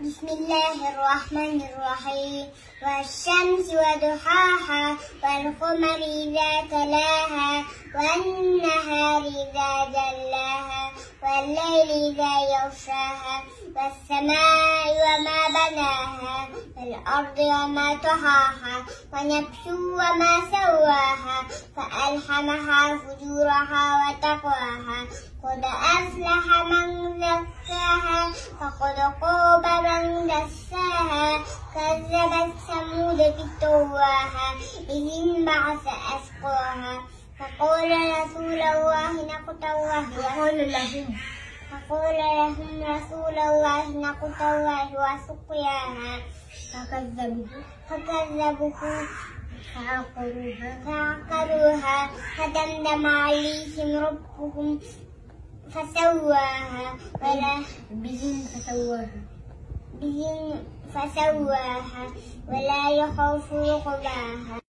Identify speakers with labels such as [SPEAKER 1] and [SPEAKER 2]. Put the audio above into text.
[SPEAKER 1] بسم الله الرحمن الرحيم. والشمس وضحاها والقمر إذا تلاها والنهار إذا جلاها والليل إذا يغشاها والسماء وما بناها والأرض وما طحاها ونفس وما سواها فألهمها فجورها وتقواها. قد أفلح من زكاها وقد خاب من دساها. كذبت ثمود بطواها إذ انبعث أشقاها فقال رسول الله
[SPEAKER 2] وقال لهم
[SPEAKER 1] فقال لهم رسول الله نقت الله وسقياها.
[SPEAKER 2] فكذبوه
[SPEAKER 1] فكذبوه
[SPEAKER 2] فعقروها
[SPEAKER 1] فعقروها. فدمدم عليهم ربهم. فسواها. ولا
[SPEAKER 2] بهم فسواها.
[SPEAKER 1] بهم فسواها. ولا يخاف عقباها.